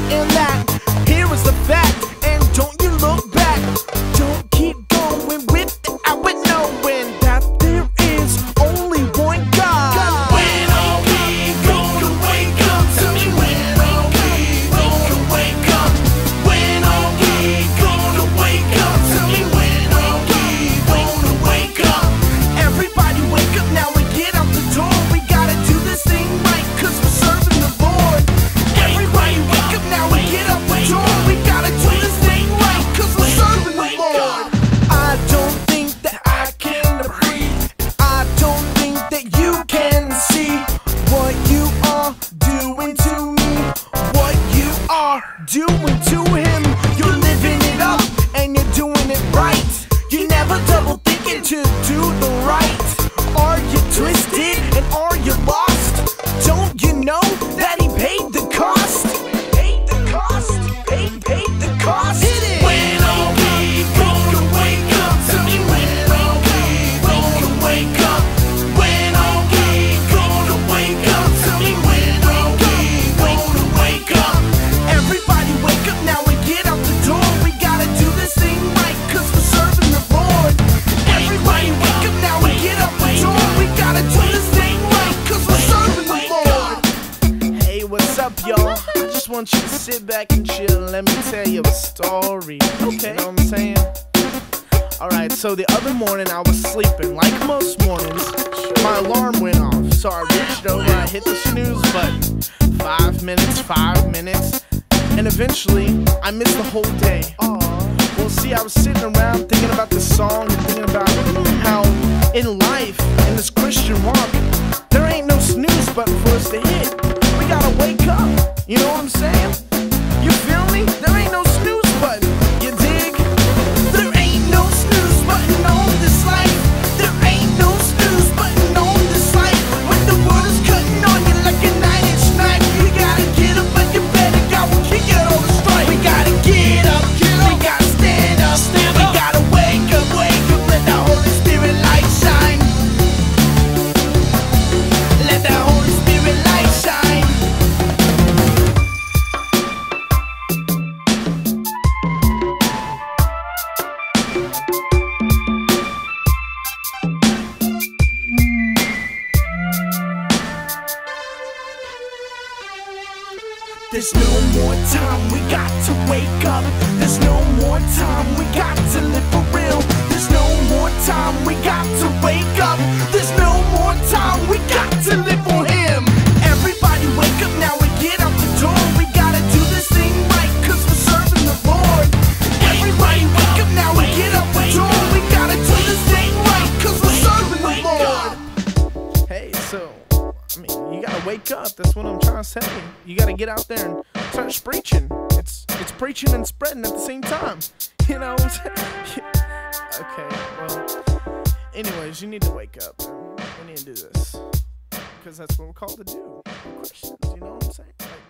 getting that. And are you lost? Don't you What's up, y'all? I just want you to sit back and chill. Let me tell you a story. Okay. You know what I'm saying? Alright, so the other morning I was sleeping. Like most mornings, my alarm went off. So I reached over, I hit the snooze button. Five minutes, five minutes. And eventually, I missed the whole day. Well, see, I was sitting around thinking about this song and thinking about how in life, in this Christian walk, there ain't no snooze button for us to hit. You know what I'm saying? There's no more time, we got to wake up. There's no more time, we got to live wake up. That's what I'm trying to say. You gotta get out there and start preaching. It's it's preaching and spreading at the same time. You know okay, well anyways, you need to wake up we need to do this. Because that's what we're called to do. Questions? Christians, you know what I'm saying? Like,